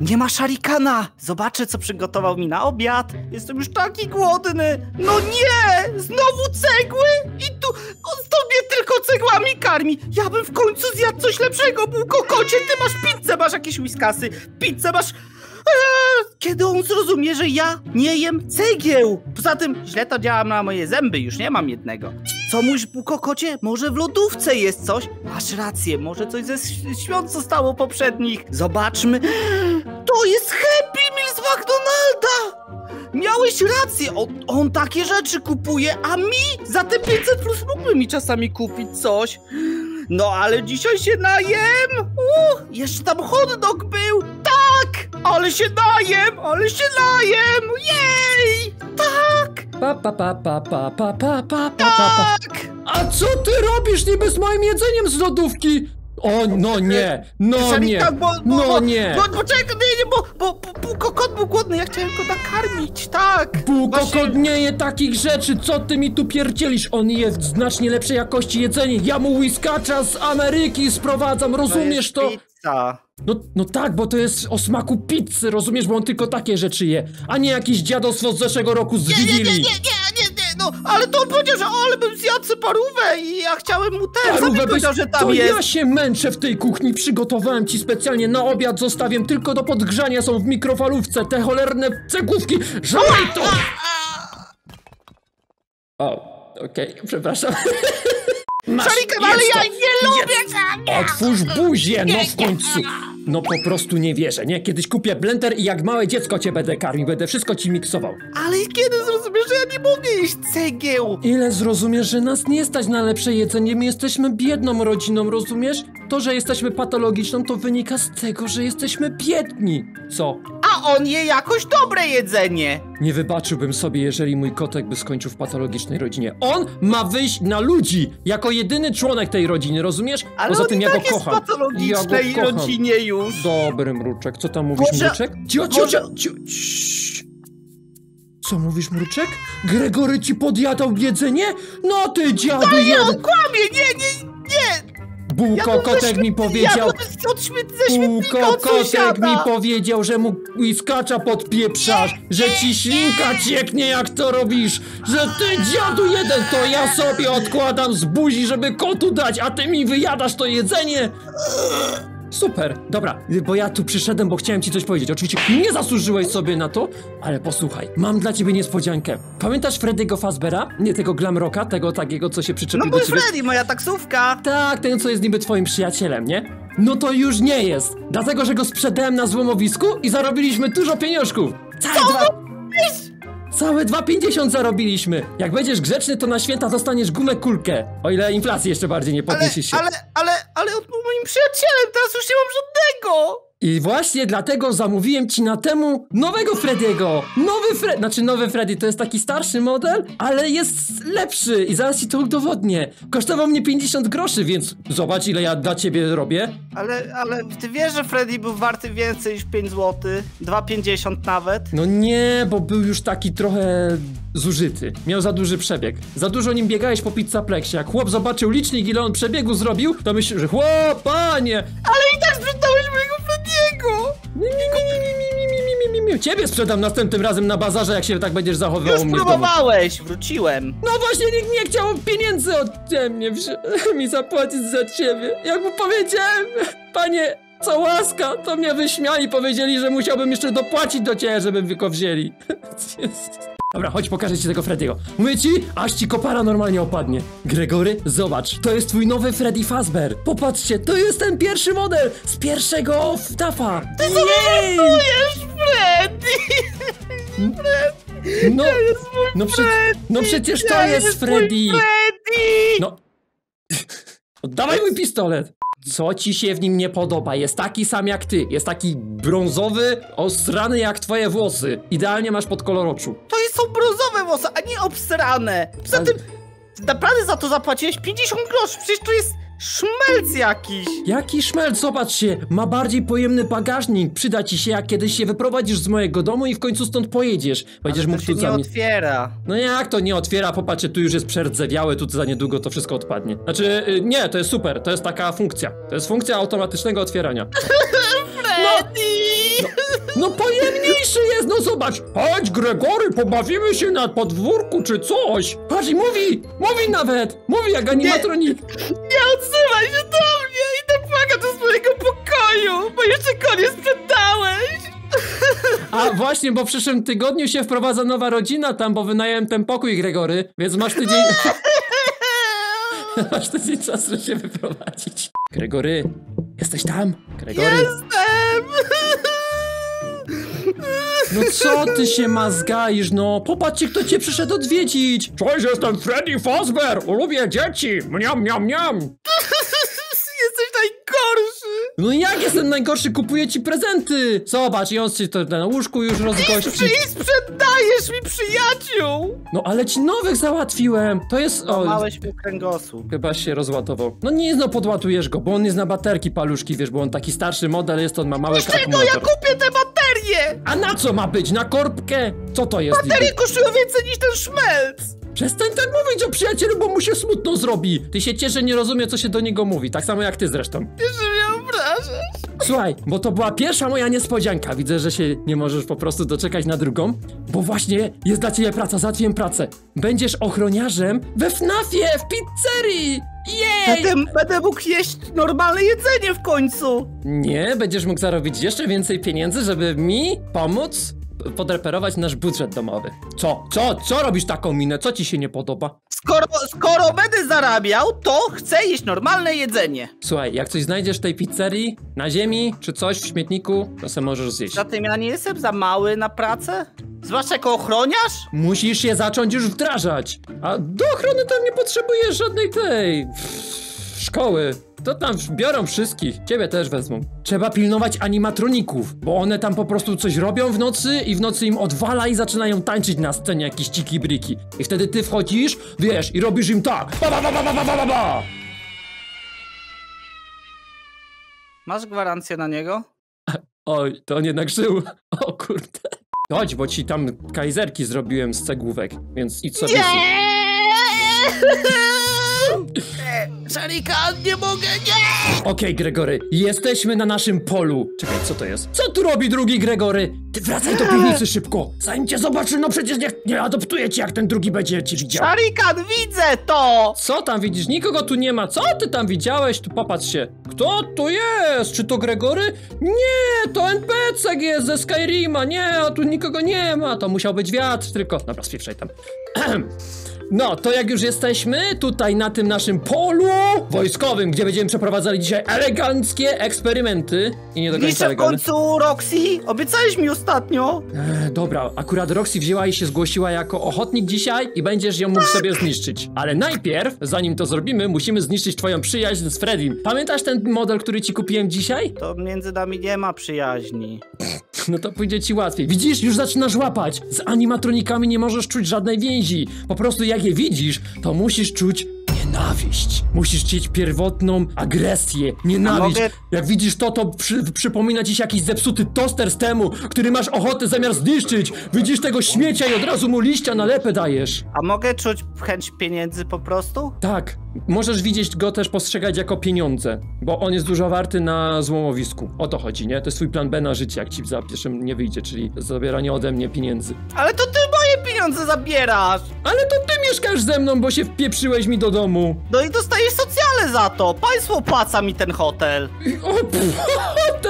Nie ma szarikana! Zobaczę, co przygotował mi na obiad. Jestem już taki głodny. No nie! Znowu cegły? I tu... On to mnie tylko cegłami karmi. Ja bym w końcu zjadł coś lepszego, bułkokocie. Ty masz pizzę, masz jakieś whiskasy. Pizzę masz... Eee, Kiedy on zrozumie, że ja nie jem cegieł? Poza tym źle to działa na moje zęby, już nie mam jednego. Co mówisz, bułkokocie? Może w lodówce jest coś? Masz rację, może coś ze świąt zostało poprzednich. Zobaczmy. To jest Happy Meal z McDonalda! Miałeś rację, on, on takie rzeczy kupuje, a mi za te 500 plus mógłby mi czasami kupić coś. No ale dzisiaj się najem! Uh, jeszcze tam hot dog był! Tak! Ale się najem! Ale się najem! Jej! Tak! Pa, pa, pa, pa, pa, pa, pa, pa, pa. Tak! A co ty robisz niby z moim jedzeniem z lodówki? O, no nie, no nie, tak, bo, bo, no bo, nie. Bo, poczekaj, nie, nie, bo, bo, bo, bo był głodny, ja chciałem go nakarmić, tak! Półkokot Właśnie- nie je takich rzeczy, co ty mi tu pierdzielisz? On je w znacznie lepszej jakości jedzenie. Ja mu whiskacza z Ameryki sprowadzam, rozumiesz to? Pizza. No, no tak, bo to jest o smaku pizzy, rozumiesz, bo on tylko takie rzeczy je, a nie jakieś dziadostwo z zeszłego roku z Nie, nie, nie, Wigilii. nie, nie, nie, nie, no, ale to on powiedział, że ale bym zjadł sobie parówę i ja chciałem mu mi Parówę byś- że tam to jest. ja się męczę w tej kuchni, przygotowałem ci specjalnie na obiad, zostawiam tylko do podgrzania są w mikrofalówce te cholerne cegłówki, żalej to! O, okej, przepraszam. Ale ja nie lubię Otwórz buzię, no w końcu! No po prostu nie wierzę, nie? Kiedyś kupię blender i jak małe dziecko cię będę karmił, będę wszystko ci miksował. Ale kiedy zrozumiesz, że ja nie mogę jeść cegieł? Ile zrozumiesz, że nas nie stać na lepsze jedzenie? My jesteśmy biedną rodziną, rozumiesz? To, że jesteśmy patologiczną, to wynika z tego, że jesteśmy biedni. Co? On je jakoś dobre jedzenie. Nie wybaczyłbym sobie, jeżeli mój kotek by skończył w patologicznej rodzinie. On ma wyjść na ludzi, jako jedyny członek tej rodziny, rozumiesz? Ale Poza on tym i ja tak go jest kocham. patologicznej ja go kocham. rodzinie już. Dobry mruczek, co tam mówisz, Może- mruczek? Cio, cio, cio, cio, ciii. Co mówisz, mruczek? Gregory ci podjadał jedzenie? No ty dziadu Nie, jeden! kłamie, nie, nie, nie. Bułko Ja kotek mi powiedział... Ja od mi powiedział, że mu whiskacza podpieprzasz, że ci ślinka cieknie jak to robisz, że ty dziadu jeden, to ja sobie odkładam z buzi, żeby kotu dać, a ty mi wyjadasz to jedzenie. Super, dobra, bo ja tu przyszedłem, bo chciałem ci coś powiedzieć. Oczywiście nie zasłużyłeś sobie na to, ale posłuchaj, mam dla ciebie niespodziankę. Pamiętasz Freddy'ego Fazbera? Nie tego glamroka, tego takiego, co się przyczepił No do ciebie? Freddy, moja taksówka. Tak, ten co jest niby twoim przyjacielem, nie? No to już nie jest, dlatego że go sprzedałem na złomowisku i zarobiliśmy dużo pieniążków. Całe dwa... Całe 2,50 zarobiliśmy. Jak będziesz grzeczny, to na święta dostaniesz gumę kulkę. O ile inflacji jeszcze bardziej nie Ale, podniesie się. ale, ale, ale on był moim przyjacielem, teraz już nie mam żadnego. I właśnie dlatego zamówiłem ci na temu nowego Frediego. Nowy Fred, znaczy nowy Freddy to jest taki starszy model, ale jest lepszy i zaraz ci to udowodnię. Kosztował mnie 50 groszy, więc zobacz ile ja dla ciebie robię. Ale, ale ty wiesz, że Freddy był warty więcej niż 5 zł? 2,50 nawet? No nie, bo był już taki trochę zużyty. Miał za duży przebieg. Za dużo nim biegałeś po pizzapleksie. Jak chłop zobaczył licznik, ile on przebiegu zrobił, to myślił, że chłopanie! Ale i tak sprzedałeś mojego Frediego! Ciebie sprzedam następnym razem na bazarze, jak się tak będziesz zachowywał Już próbowałeś, wróciłem. No właśnie, nikt nie chciał pieniędzy ode mnie mi zapłacić za ciebie. Jak mu powiedziałem, panie, co łaska, to mnie wyśmiali, powiedzieli, że musiałbym jeszcze dopłacić do ciebie, żeby tylko wzięli. Dobra, chodź pokażę ci tego Freddy'ego. Mówię ci, aż ci kopara normalnie opadnie. Gregory, zobacz, to jest twój nowy Freddy Fazbear. Popatrzcie, to jest ten pierwszy model z pierwszego FTAFa. Ty Jej! Wiesz, Freddy! No, jest mój no, prze- no przecież to Ja jest mój Freddy. Freddy! No. Oddawaj mój pistolet! Co ci się w nim nie podoba? Jest taki sam jak ty. Jest taki brązowy, osrany jak twoje włosy. Idealnie masz pod kolor oczu. To jest- są brązowe włosy, a nie obsrane. Poza tym, naprawdę za to zapłaciłeś 50 groszy, przecież to jest szmelc jakiś. Jaki szmelc, zobaczcie! Ma bardziej pojemny bagażnik. Przyda ci się, jak kiedyś się wyprowadzisz z mojego domu i w końcu stąd pojedziesz. Będziesz mógł to się tu nie otwiera. No jak to nie otwiera? Popatrzcie, tu już jest przerdzewiałe, tu za niedługo to wszystko odpadnie. Znaczy, y, nie, to jest super, to jest taka funkcja. To jest funkcja automatycznego otwierania. Freddy! No pojemniejszy jest, no zobacz! Chodź Gregory, pobawimy się na podwórku czy coś! Patrz i mówi! Mówi nawet! Mówi jak animatronik! Nie odzywaj się do mnie! Idę płakać do swojego pokoju, bo jeszcze koniec sprzedałeś! A właśnie, bo w przyszłym tygodniu się wprowadza nowa rodzina tam, bo wynająłem ten pokój Gregory, więc masz tydzień... masz tydzień czasu, żeby się wyprowadzić. Gregory, jesteś tam? Gregory? Jestem! No co ty się mazgaisz, no? Popatrzcie, kto cię przyszedł odwiedzić! Cześć, jestem Freddy Fazbear, lubię dzieci! Mniam, mniam, mniam! No jak jestem najgorszy, kupuję ci prezenty! Zobacz, i on ci to na łóżku już rozgości. I sprzedajesz mi przyjaciół! No ale ci nowych załatwiłem! To jest... O, Małeś mi kręgosłup. chyba się rozładował. No nie, no podładujesz go, bo on jest na baterki paluszki, wiesz, bo on taki starszy model jest, on ma mały Czego ja kupię te baterie? A na co ma być? Na korbkę? Co to jest? Baterie kosztują więcej niż ten szmelc! Przestań tak mówić o przyjacielu, bo mu się smutno zrobi. Ty się cieszy, nie rozumie, co się do niego mówi. Tak samo jak ty zresztą. Wiesz, że mnie obrażasz? Słuchaj, bo to była pierwsza moja niespodzianka. Widzę, że się nie możesz po prostu doczekać na drugą, bo właśnie jest dla ciebie praca, załatwiłem pracę. Będziesz ochroniarzem we FNAFie, w pizzerii! Jej! Będę, będę mógł jeść normalne jedzenie w końcu! Nie, będziesz mógł zarobić jeszcze więcej pieniędzy, żeby mi pomóc podreperować nasz budżet domowy. Co? Co? Co robisz taką minę? Co ci się nie podoba? Skoro, skoro będę zarabiał, to chcę jeść normalne jedzenie. Słuchaj, jak coś znajdziesz w tej pizzerii, na ziemi, czy coś w śmietniku, to se możesz zjeść. Zatem ja nie jestem za mały na pracę? Zwłaszcza jako ochroniarz? Musisz je zacząć już wdrażać. A do ochrony tam nie potrzebujesz żadnej tej... szkoły. To tam biorą wszystkich, ciebie też wezmą. Trzeba pilnować animatroników, bo one tam po prostu coś robią w nocy i w nocy im odwala i zaczynają tańczyć na scenie jakieś ciki briki. I wtedy ty wchodzisz, wiesz, i robisz im tak. Ba, ba, ba, ba, ba, ba, ba, ba. Masz gwarancję na niego? Oj, to on jednak żył. O kurde. Chodź, bo ci tam kajzerki zrobiłem z cegłówek, więc idź sobie... Nie! Szarikan, nie mogę, nie! Okej, Gregory, jesteśmy na naszym polu. Czekaj, co to jest? Co tu robi drugi Gregory? Ty wracaj do piwnicy szybko, zanim cię zobaczy, no przecież nie, nie adoptuję cię, jak ten drugi będzie cię widział. Szarikan, widzę to! Co tam widzisz? Nikogo tu nie ma. Co ty tam widziałeś? Tu popatrz się. Kto tu jest? Czy to Gregory? Nie, to NPC jest ze Skyrima. Nie, a tu nikogo nie ma. To musiał być wiatr tylko. Dobra, spieprzaj tam. No, to jak już jesteśmy tutaj na tym naszym polu wojskowym, gdzie będziemy przeprowadzali dzisiaj eleganckie eksperymenty i nie do końca Liczę w końcu Roxy? Obiecałeś mi ostatnio. E, dobra, akurat Roxy wzięła i się zgłosiła jako ochotnik dzisiaj i będziesz ją mógł sobie zniszczyć. Ale najpierw, zanim to zrobimy, musimy zniszczyć twoją przyjaźń z Freddym. Pamiętasz ten model, który ci kupiłem dzisiaj? To między nami nie ma przyjaźni. No to pójdzie ci łatwiej. Widzisz? Już zaczynasz łapać. Z animatronikami nie możesz czuć żadnej więzi. Po prostu jak je widzisz, to musisz czuć nienawiść. Musisz czuć pierwotną agresję, nienawiść. Mogę- Jak widzisz to, to przy, przypomina ci się jakiś zepsuty toster z temu, który masz ochotę zamiar zniszczyć. Widzisz tego śmiecia i od razu mu liścia na lepę dajesz. A mogę czuć chęć pieniędzy po prostu? Tak, możesz widzieć go też postrzegać jako pieniądze, bo on jest dużo warty na złomowisku. O to chodzi, nie? To jest twój plan B na życie, jak ci za pierwszym nie wyjdzie, czyli zabieranie ode mnie pieniędzy. Ale to ty moje pieniądze zabierasz! Ale to ty mieszkasz ze mną, bo się wpieprzyłeś mi do domu. No i dostajesz socjale za to! Państwo opłaca mi ten hotel! O, pff, ty,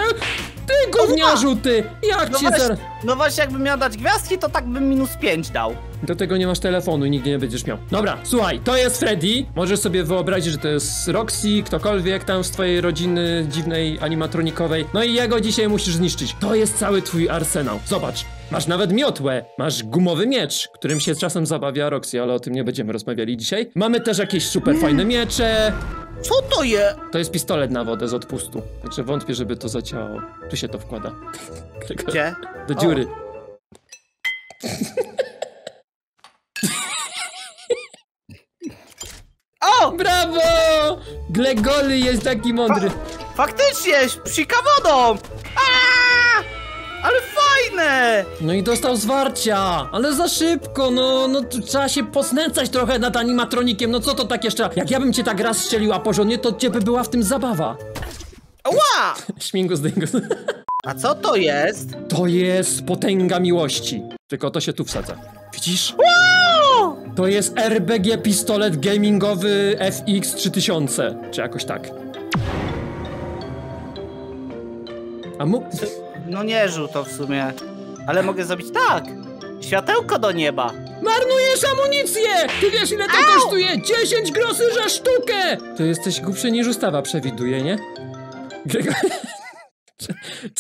ty gówniarzu, ty! Jak No cię właśnie, zaraz... no właśnie, jakbym miał dać gwiazdki, to tak bym minus 5 dał. Do tego nie masz telefonu i nigdy nie będziesz miał. Dobra, słuchaj, to jest Freddy. Możesz sobie wyobrazić, że to jest Roxy, ktokolwiek tam z twojej rodziny dziwnej animatronikowej. No i jego dzisiaj musisz zniszczyć. To jest cały twój arsenał. Zobacz, masz nawet miotłę, masz gumowy miecz, którym się czasem zabawia Roxy, ale o tym nie będziemy rozmawiali dzisiaj. Mamy też jakieś super fajne miecze. Co to je? To jest pistolet na wodę z odpustu. Także wątpię, żeby to zadziałało. Tu się to wkłada. Gdzie? Do dziury. O! Brawo! Glegoly jest taki mądry. Faktycznie, psika wodą! Aaaa! Ale No i dostał zwarcia, ale za szybko, no, no trzeba się posnęcać trochę nad animatronikiem, no co to tak jeszcze? Jak ja bym cię tak raz strzeliła porządnie, to ciebie była w tym zabawa. Ła! Śmigus dyngus. A co to jest? To jest potęga miłości. Tylko to się tu wsadza. Widzisz? To jest RBG pistolet gamingowy FX 3000, czy jakoś tak. A mógł... No nie żył to w sumie. Ale mogę zrobić tak. Światełko do nieba. Marnujesz amunicję! Ty wiesz ile to kosztuje? 10 groszy za sztukę! To jesteś głupszy niż ustawa przewiduje, nie?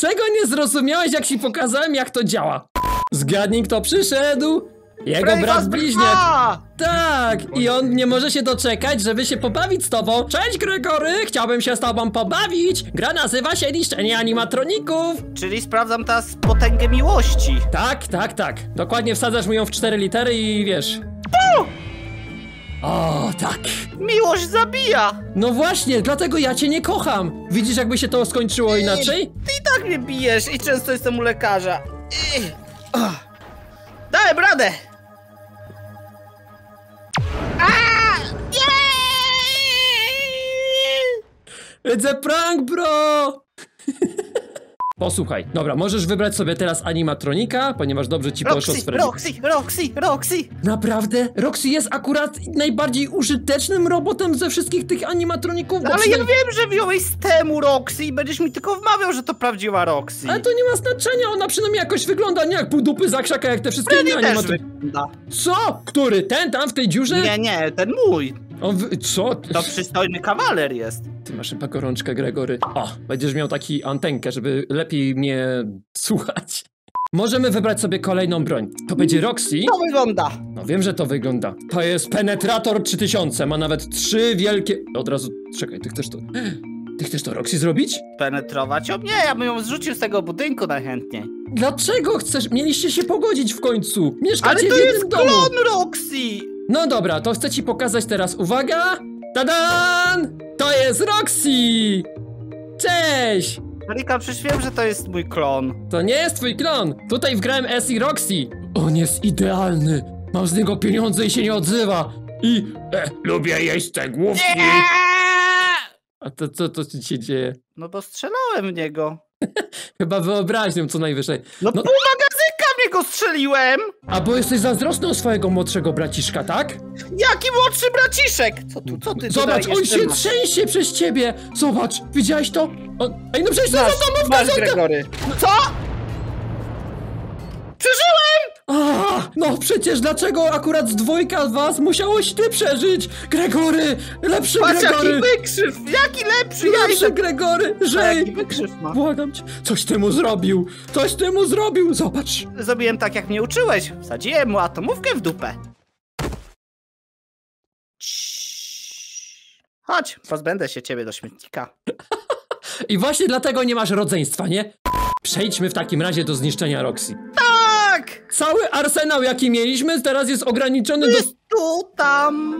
Czego nie zrozumiałeś, jak ci pokazałem, jak to działa? Zgadnij, kto przyszedł? Jego Freddy brat Fazbear- bliźniak. Tak, i on nie może się doczekać, żeby się pobawić z tobą. Cześć Gregory, chciałbym się z tobą pobawić. Gra nazywa się Niszczenie Animatroników. Czyli sprawdzam teraz potęgę miłości. Tak, tak, tak. Dokładnie wsadzasz mu ją w cztery litery i wiesz. O, tak. Miłość zabija. No właśnie, dlatego ja cię nie kocham. Widzisz, jakby się to skończyło inaczej? Ty i tak mnie bijesz i często jestem u lekarza. Ech. Ach. Dałem radę. A! Nie! It's a prank, bro! Posłuchaj, dobra, możesz wybrać sobie teraz animatronika, ponieważ dobrze ci poszło z Roxy. Roxy, Roxy, Roxy. Naprawdę? Roxy jest akurat najbardziej użytecznym robotem ze wszystkich tych animatroników, bo Ale ja przynajmniej- wiem, że wziąłeś z temu Roxy i będziesz mi tylko wmawiał, że to prawdziwa Roxy. Ale to nie ma znaczenia, ona przynajmniej jakoś wygląda nie jak pół dupy za krzaka, jak te wszystkie Freddy inne animatroniki. wygląda. Co? Który? Ten tam w tej dziurze? Nie, nie, ten mój. On wy... Co? To przystojny kawaler jest. Ty masz chyba gorączkę, Gregory. O, będziesz miał taki antenkę, żeby lepiej mnie słuchać. Możemy wybrać sobie kolejną broń. To będzie Roxy. To wygląda. No wiem, że to wygląda. To jest Penetrator 3000. Ma nawet trzy wielkie... Od razu... Czekaj, ty chcesz to... Ty chcesz to Roxy zrobić? Penetrować ją? Nie, ja bym ją zrzucił z tego budynku najchętniej. Dlaczego chcesz? Mieliście się pogodzić w końcu. Mieszkacie Ale to w jednym jest domu. klon Roxy! No dobra, to chcę ci pokazać teraz. Uwaga! Tadan! To jest Roxy! Cześć! Rika, przecież wiem, że to jest mój klon. To nie jest twój klon! Tutaj wgrałem S i Roxy! On jest idealny! Mam z niego pieniądze i się nie odzywa! I... E, lubię jeść te główki! A to co to ci się dzieje? No bo strzelałem w niego. Chyba wyobraźnią co najwyżej. No, No- pół magazynka mnie go strzeliłem! A bo jesteś zazdrosny o swojego młodszego braciszka, tak? Jaki młodszy braciszek! Co tu, co ty Zobacz, on się masz? trzęsie przez ciebie! Zobacz, widziałeś to? On... Ej, no przecież to Masz, za domówka! masz Gregory. Co? Przeżyłem! A, no przecież dlaczego akurat z dwójka was musiałeś ty przeżyć? Gregory! Lepszy Patrz jaki Gregory! wykrzyw! Jaki lepszy! Lepszy. Gregory! Żyj! Jaki wykrzyw ma? Błagam cię. Coś ty mu zrobił! Coś ty mu zrobił! Zobacz! Zrobiłem tak, jak mnie uczyłeś. Wsadziłem mu atomówkę w dupę. Chodź, pozbędę się ciebie do śmietnika. I właśnie dlatego nie masz rodzeństwa, nie? Przejdźmy w takim razie do zniszczenia Roxy. Cały arsenał jaki mieliśmy teraz jest ograniczony do... Jest tu, tam,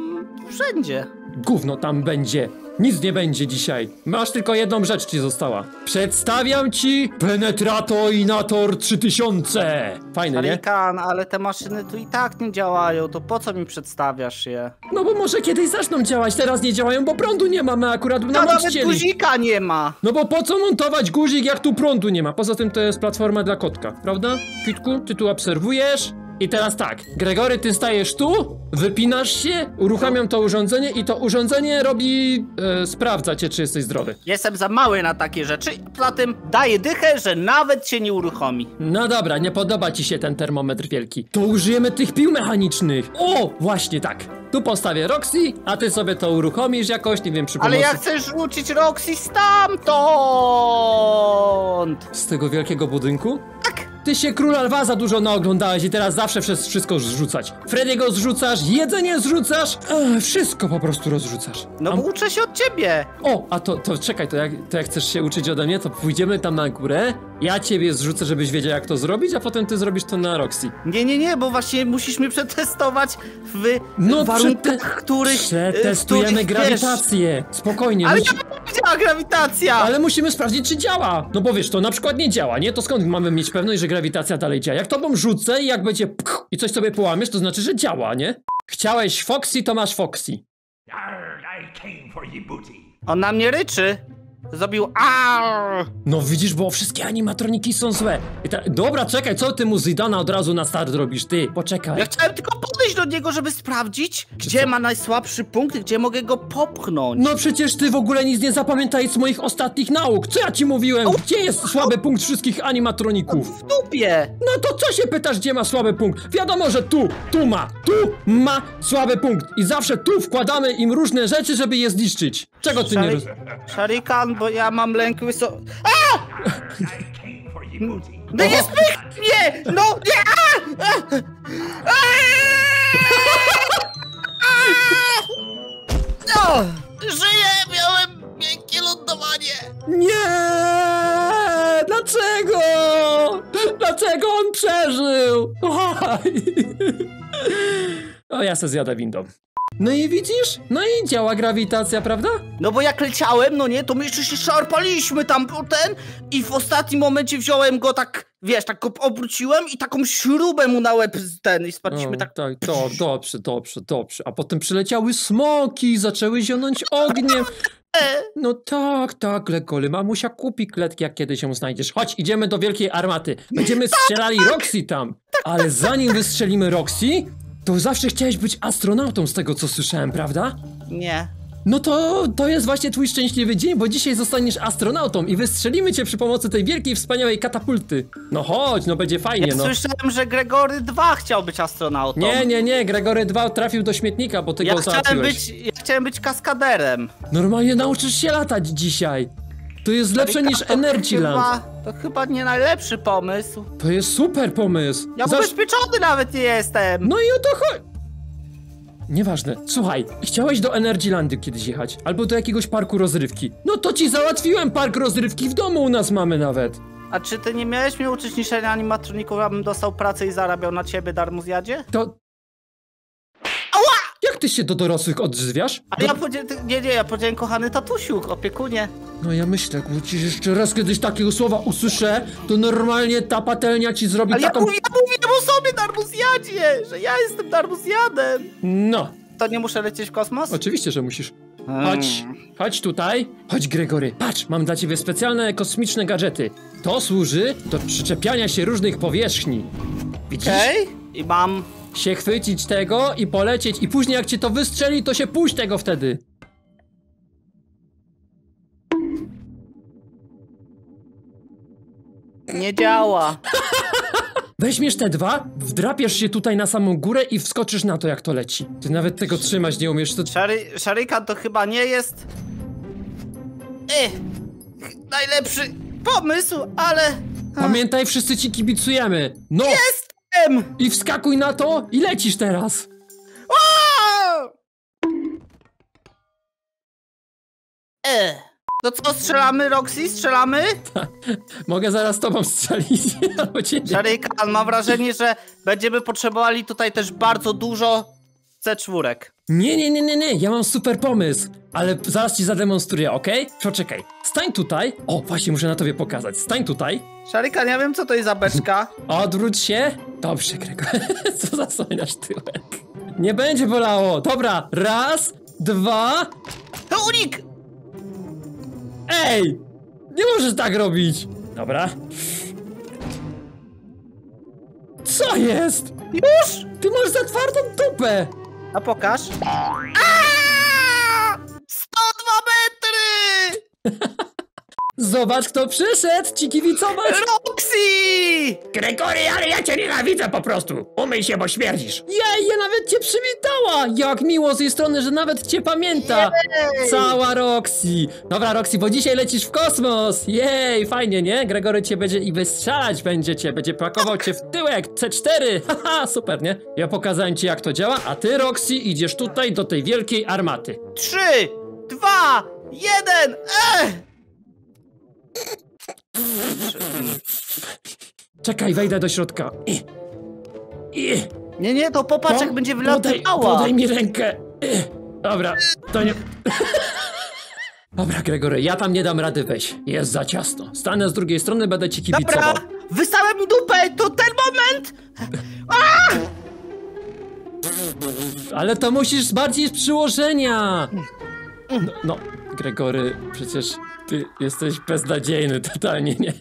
wszędzie. Gówno tam będzie. Nic nie będzie dzisiaj. Masz tylko jedną rzecz ci została. Przedstawiam ci Penetratoinator 3000. Fajne, nie? Harikan, ale te maszyny tu i tak nie działają, to po co mi przedstawiasz je? No bo może kiedyś zaczną działać, teraz nie działają, bo prądu nie mamy akurat na Tam nawet chcieli. guzika nie ma. No bo po co montować guzik, jak tu prądu nie ma? Poza tym to jest platforma dla kotka, prawda? Kwitku, ty tu obserwujesz. I teraz tak, Gregory, ty stajesz tu, wypinasz się, uruchamiam to urządzenie i to urządzenie robi... E, sprawdza cię, czy jesteś zdrowy. Jestem za mały na takie rzeczy, poza tym daję dychę, że nawet się nie uruchomi. No dobra, nie podoba ci się ten termometr wielki. To użyjemy tych pił mechanicznych. O, właśnie tak. Tu postawię Roxy, a ty sobie to uruchomisz jakoś, nie wiem, przy pomocy... Ale ja chcę rzucić Roxy stamtąd! Z tego wielkiego budynku? Ty się króla lwa za dużo naoglądałeś i teraz zawsze przez wszystko zrzucać. Frediego zrzucasz, jedzenie zrzucasz, e, wszystko po prostu rozrzucasz. No A- bo uczę się od ciebie! O, a to, to czekaj, to jak, to jak chcesz się uczyć ode mnie, to pójdziemy tam na górę, ja ciebie zrzucę, żebyś wiedział jak to zrobić, a potem ty zrobisz to na Roxy. Nie, nie, nie, bo właśnie musisz mnie przetestować w No, warunkach, przete- których... Przetestujemy których, grawitację. Spokojnie. Ale musi- ja działa grawitacja! Ale musimy sprawdzić, czy działa. No bo wiesz, to na przykład nie działa, nie? To skąd mamy mieć pewność, że grawitacja dalej działa? Jak tobą rzucę i jak będzie pch, i coś sobie połamiesz, to znaczy, że działa, nie? Chciałeś Foxy, to masz Foxy. Arr, I came for ye booty. On na mnie ryczy. Zrobił aaa. No widzisz, bo wszystkie animatroniki są złe. I ta... Dobra, czekaj, co ty mu Zidana od razu na start robisz, ty? Poczekaj. Ja chciałem tylko podejść do niego, żeby sprawdzić, gdzie co? ma najsłabszy punkt, gdzie mogę go popchnąć. No przecież ty w ogóle nic nie zapamiętaj z moich ostatnich nauk. Co ja ci mówiłem? Gdzie jest słaby punkt wszystkich animatroników? W dupie! No to co się pytasz, gdzie ma słaby punkt? Wiadomo, że tu, tu ma, tu ma słaby punkt. I zawsze tu wkładamy im różne rzeczy, żeby je zniszczyć. Czego ty nie Szary... rozumiesz? Sharikan, bo ja mam lęk wyso... A! No nie spych! No nie! A! A! A! O! Żyję! Miałem miękkie lądowanie! Nie! Dlaczego? Dlaczego on przeżył? Oj. O, ja se zjadę windą. No i widzisz? No i działa grawitacja, prawda? No bo jak leciałem, no nie, to my jeszcze się szarpaliśmy tam ten i w ostatnim momencie wziąłem go tak, wiesz, tak go obróciłem i taką śrubę mu na łeb z ten i spadliśmy O, tak... tak, to, dobrze, dobrze, dobrze. A potem przyleciały smoki, zaczęły zionąć ogniem. E, No tak, tak, Lekoly, mamusia kupi kletki, jak kiedyś ją znajdziesz. Chodź, idziemy do wielkiej armaty. Będziemy strzelali Roxy tam. Ale zanim wystrzelimy Roxy, to zawsze chciałeś być astronautą z tego, co słyszałem, prawda? nie. No to, to jest właśnie twój szczęśliwy dzień, bo dzisiaj zostaniesz astronautą i wystrzelimy cię przy pomocy tej wielkiej, wspaniałej katapulty. No chodź, no będzie fajnie, Ja no. słyszałem, że Gregory 2 chciał być astronautą. Nie, nie, nie, Gregory 2 trafił do śmietnika, bo ty Ja go chciałem, załatwiłeś. być, ja chciałem być kaskaderem. Normalnie nauczysz się latać dzisiaj. To jest lepsze niż To Energyland. chyba, to chyba nie najlepszy pomysł. To jest super pomysł. Ja Zasz- ubezpieczony nawet nie jestem. No i o to chodzi. Nieważne. Słuchaj, chciałeś do Energylandy kiedyś jechać, albo do jakiegoś parku rozrywki. No to ci załatwiłem park rozrywki w domu u nas mamy nawet. A czy ty nie miałeś mnie uczyć niszczenia animatroników, abym dostał pracę i zarabiał na ciebie darmo zjadzie? To... Ty się do dorosłych odzywiasz? A Do... ja powiedziałem, nie, nie, ja powiedziałem kochany tatusiu, opiekunie. No ja myślę, gdzieś jeszcze raz kiedyś takiego słowa usłyszę, to normalnie ta patelnia ci zrobi Ale ja, taką... mówię, ja mówiłem o sobie darmo zjadzie, że ja jestem darmo zjadem. No, To nie muszę lecieć w kosmos? oczywiście, że musisz. Hmm. Chodź, chodź tutaj. Chodź, Gregory. Patrz, mam dla ciebie specjalne kosmiczne gadżety. To służy do przyczepiania się różnych powierzchni. Widzisz? Okej, i mam... Się chwycić tego i polecieć i później jak cię to wystrzeli, to się puść tego wtedy. Nie działa. Weźmiesz te dwa, wdrapiesz się tutaj na samą górę i wskoczysz na to, jak to leci. Ty nawet tego trzymać nie umiesz. To... Szary, szarykan to chyba nie jest... Ech, najlepszy pomysł, ale... Pamiętaj, wszyscy ci kibicujemy. No! I wskakuj na to i lecisz teraz. O! E. To co, strzelamy, Roxy? Strzelamy? Mogę zaraz tobą strzelić. albo ciebie. Szarykan, mam wrażenie, że będziemy potrzebowali tutaj też bardzo dużo C4. Nie, nie, nie, nie, nie, ja mam super pomysł. Ale zaraz ci zademonstruję, okej? Poczekaj. Stań tutaj. O, właśnie muszę na tobie pokazać. Stań tutaj. Szarykan, ja wiem co to jest za beczka. Odwróć się. Dobrze, Gregor. Co zasłaniasz tyłek? Nie będzie bolało. Dobra, raz, dwa. To unik! Ej! Nie możesz tak robić. Dobra. Co jest? Już! Ty masz za twardą dupę. A pokaż. Aaaa! 102 metry! Zobacz, kto przyszedł ci kibicować. Roxy! Gregory, ale ja cię nienawidzę po prostu. Umyj się, bo śmierdzisz. Jej, ja nawet cię przywitała. Jak miło z jej strony, że nawet cię pamięta. Jej! Cała Roxy. Dobra, Roxy, bo dzisiaj lecisz w kosmos. Jej, fajnie, nie? Gregory cię będzie i wystrzelać będzie cię. Będzie pakował cię w tyłek. C4. Haha, super, nie? Ja pokazałem ci, jak to działa, a ty, Roxy, idziesz tutaj do tej wielkiej armaty. 3, 2, 1, eh! Czekaj, wejdę do środka. I, i. Nie, nie, to popatrz jak będzie podaj, wylatywała. podaj mi rękę. Dobra, to nie... Dobra, Gregory, ja tam nie dam rady wejść. Jest za ciasno. Stanę z drugiej strony, będę ci kibicował. Dobra, wystałem mi dupę, to ten moment! Ale to musisz bardziej z przyłożenia. No, no, Gregory, przecież Ty jesteś beznadziejny totalnie, nie?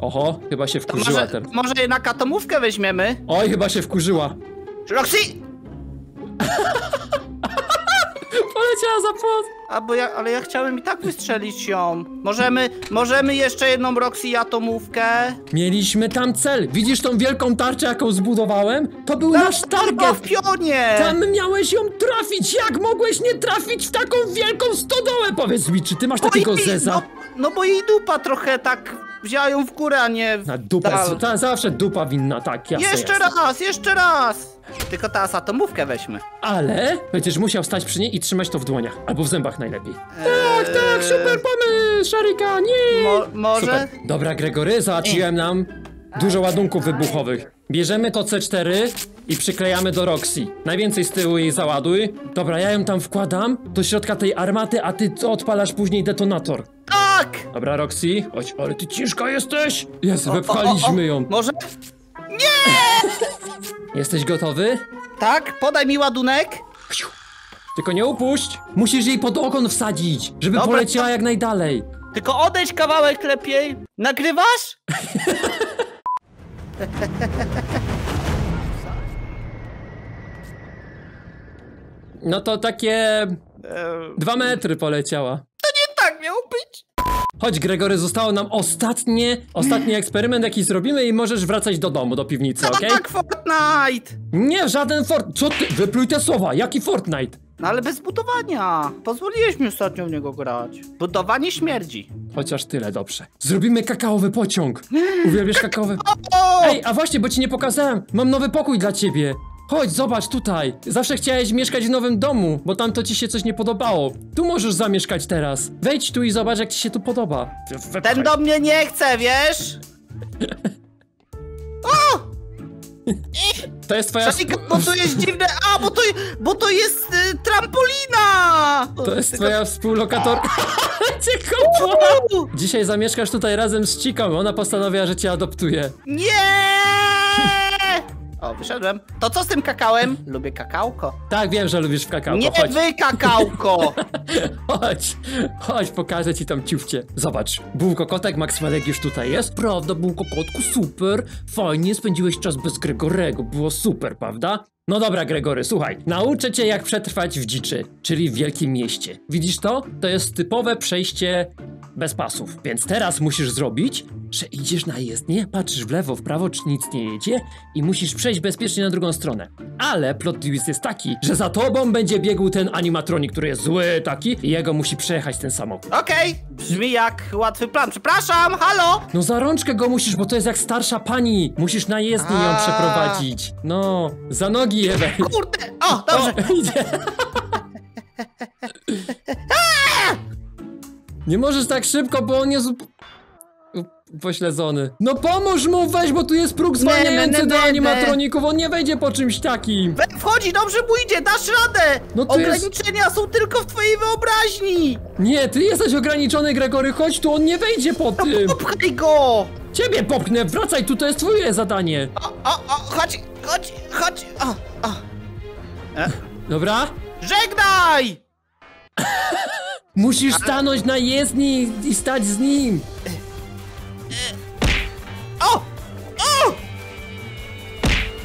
Oho, chyba się wkurzyła Może, teraz. może jednak atomówkę weźmiemy? Oj, chyba się wkurzyła. Roxy! Poleciała za płot. A bo ja, ale ja chciałem i tak wystrzelić ją. Możemy, możemy jeszcze jedną Roxy i atomówkę? Mieliśmy tam cel. Widzisz tą wielką tarczę, jaką zbudowałem? To był nasz Chyba target. w pionie! Tam miałeś ją trafić! Jak mogłeś nie trafić w taką wielką stodołę? Powiedz mi, czy ty masz takiego jej- zeza? No, no bo jej dupa trochę tak wzięła ją w górę, a nie w Na dupę, ta, zawsze dupa winna, tak, jasne, Jeszcze jasne. raz, jeszcze raz! Tylko teraz atomówkę weźmy. Ale będziesz musiał stać przy niej i trzymać to w dłoniach, albo w zębach najlepiej. Tak, tak, super pomysł, Szarika, nie! Mo może? Super. Dobra, Gregory, załatwiłem nam dużo ładunków wybuchowych. Bierzemy to C4 i przyklejamy do Roxy. Najwięcej z tyłu jej załaduj. Dobra, ja ją tam wkładam do środka tej armaty, a ty odpalasz później detonator. Tak! Dobra, Roxy, chodź, ale ty ciężka jesteś! Jest, wepchaliśmy ją. Może? Jesteś gotowy? Tak, podaj mi ładunek. Tylko nie upuść! Musisz jej pod ogon wsadzić, żeby Dobra, poleciała jak najdalej. Tylko odejdź kawałek lepiej. Nagrywasz? No to takie... Eee, dwa metry poleciała. nie tak miało być. Chodź, Gregory, zostało nam ostatnie, ostatni eksperyment, jaki zrobimy i możesz wracać do domu, do piwnicy, okej? tak, Fortnite! Nie, żaden fort... Co ty? Wypluj te słowa, jaki Fortnite? No ale bez budowania. Pozwoliłeś mi ostatnio w niego grać. Budowanie śmierdzi. Chociaż tyle, dobrze. Zrobimy kakaowy pociąg. Uwielbiasz kakaowy... Ej, a właśnie, bo ci nie pokazałem. Mam nowy pokój dla ciebie. Chodź, zobacz tutaj. Zawsze chciałeś mieszkać w nowym domu, bo tam to ci się coś nie podobało. Tu możesz zamieszkać teraz. Wejdź tu i zobacz, jak ci się tu podoba. Ten do mnie nie chce, wiesz? To jest twoja... Szalika, bo to jest dziwne. A, bo to, bo to jest y, trampolina! To jest Tylko- twoja współlokatorka. Cię kopła. Dzisiaj zamieszkasz tutaj razem z Ciką. Ona postanowiła, że cię adoptuje. Nie! O, wyszedłem. To co z tym kakałem? Lubię kakałko. Tak, wiem, że lubisz w kakao. Nie Chodź, wy kakałko! chodź, chodź, pokażę ci tam ciufcie. Zobacz, bułko kotek Max Malek już tutaj jest. Prawda, bułko kotku, super. Fajnie, spędziłeś czas bez Gregorego, było super, prawda? No dobra, Gregory, słuchaj, nauczę cię jak przetrwać w dziczy, czyli w wielkim mieście. Widzisz to? To jest typowe przejście bez pasów. Więc teraz musisz zrobić, że idziesz na jezdnię, patrzysz w lewo, w prawo, czy nic nie jedzie i musisz przejść bezpiecznie na drugą stronę. Ale plot twist jest taki, że za tobą będzie biegł ten animatronik, który jest zły taki i jego musi przejechać ten samochód. Okej, brzmi jak łatwy plan. Przepraszam, halo! No za rączkę go musisz, bo to jest jak starsza pani. Musisz na jezdnię ją przeprowadzić. No, za nogi je weź. Kurde! O, dobrze! O, idzie. Nie możesz tak szybko, bo on jest... Pośledzony. No pomóż mu weź, bo tu jest próg zwalniający do animatroników, on nie wejdzie po czymś takim. We, wchodzi, dobrze pójdzie, dasz radę! No jest- Ograniczenia są tylko w twojej wyobraźni! Nie, ty jesteś ograniczony, Gregory, chodź tu, on nie wejdzie po tym. Popchaj go! Ciebie popchnę, wracaj tu, to jest twoje zadanie. O, o, o, chodź, chodź, chodź! O, o. Dobra? Żegnaj! Musisz stanąć na jezdni i stać z nim. O! O!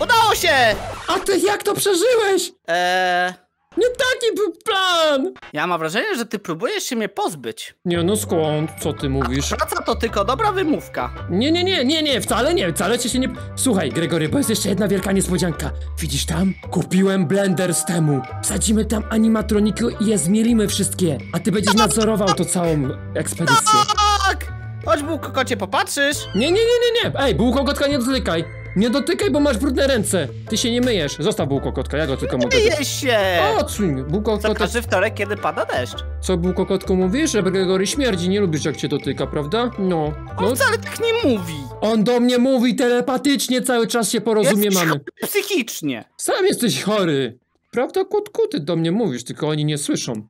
Udało się! A ty jak to przeżyłeś? Eee, Nie taki był plan! ja mam wrażenie, że ty próbujesz się mnie pozbyć. Nie no skąd? Co ty mówisz? Praca to tylko dobra wymówka. Nie, nie, nie, nie, nie, wcale nie, wcale cię się nie... Słuchaj, Gregory, bo jest jeszcze jedna wielka niespodzianka. Widzisz tam? Kupiłem blender z temu. Wsadzimy tam animatroniki i je zmielimy wszystkie. A ty będziesz nadzorował to całą ekspedycję. Tak! Chodź, Bóg, kocie, popatrzysz? Nie, nie, nie, nie, nie. Ej, bułkokotka nie dotykaj. Nie dotykaj, bo masz brudne ręce. Ty się nie myjesz. Zostaw bułkokotka, ja go tylko mogę... Myję się! O, cuń, Co bułkokotek... każdy wtorek, kiedy pada deszcz. Co, bułkokotku mówisz? Że Gregory śmierdzi, nie lubisz jak cię dotyka, prawda? No, no. On wcale tak nie mówi. On do mnie mówi telepatycznie, cały czas się porozumiewamy. Jesteś chory psychicznie. Sam jesteś chory. Prawda, kotku? Ty do mnie mówisz, tylko oni nie słyszą.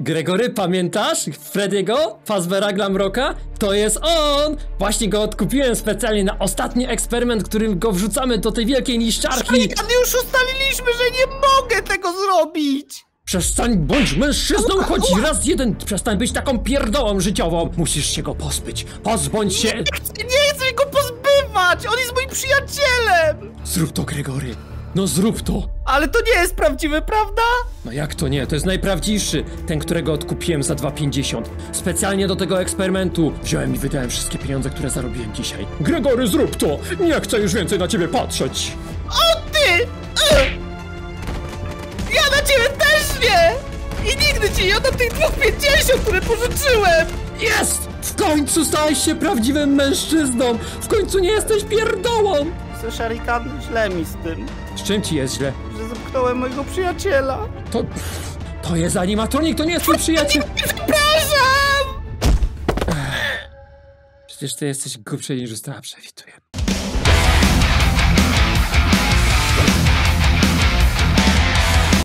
Gregory, pamiętasz? Freddy'ego? Fazbera Glamroka? To jest on! Właśnie go odkupiłem specjalnie na ostatni eksperyment, którym go wrzucamy do tej wielkiej niszczarki. Szarikan, już ustaliliśmy, że nie mogę tego zrobić! Przestań bądź mężczyzną, choć raz jeden. Przestań być taką pierdołą życiową. Musisz się go pozbyć. Pozbądź się. Nie chcę, nie chcę go pozbywać! On jest moim przyjacielem! Zrób to, Gregory. No zrób to. Ale to nie jest prawdziwe, prawda? No jak to nie? To jest najprawdziwszy. Ten, którego odkupiłem za 2,50. Specjalnie do tego eksperymentu wziąłem i wydałem wszystkie pieniądze, które zarobiłem dzisiaj. Gregory, zrób to! Nie chcę już więcej na ciebie patrzeć. O ty! Ugh! Ja na ciebie też nie! I nigdy ci nie oddam tych 2,50, które pożyczyłem! Jest! W końcu stałeś się prawdziwym mężczyzną! W końcu nie jesteś pierdołą! Co, Szarikan, źle mi z tym, Z czym ci jest źle? Zamknąłem mojego przyjaciela. To... To jest animatronik, to nie jest twój przyjaciel! Przepraszam! Przecież ty jesteś głupszy niż została przewiduję.